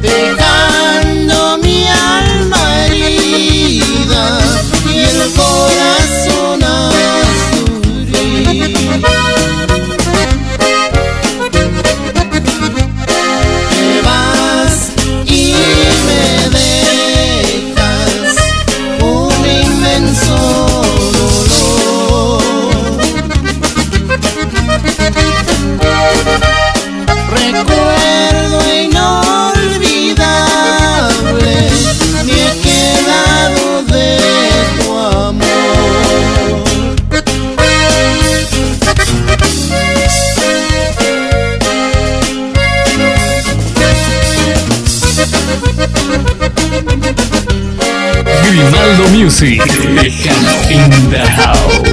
Deja Heraldo Music. In the house.